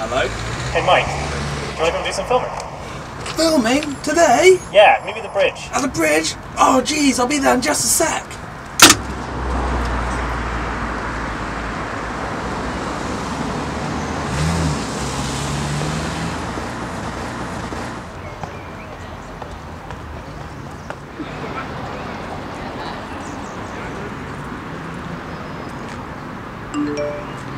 Hello? Hey Mike, do you want to come do some filming? Filming today Yeah, maybe the bridge. at the bridge. Oh, geez, I'll be there in just a sec. Are you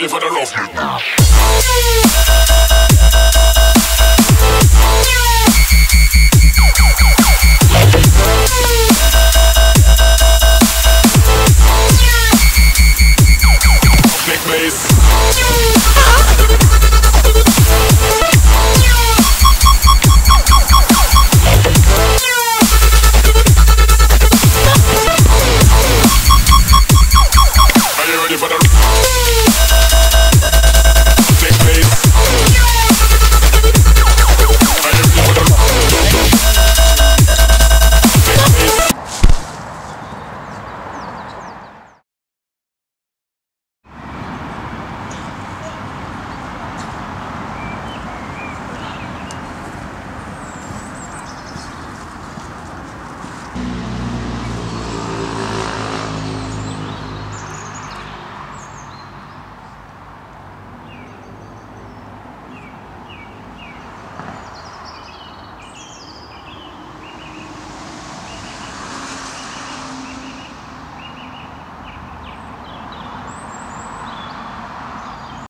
ready for the love. you.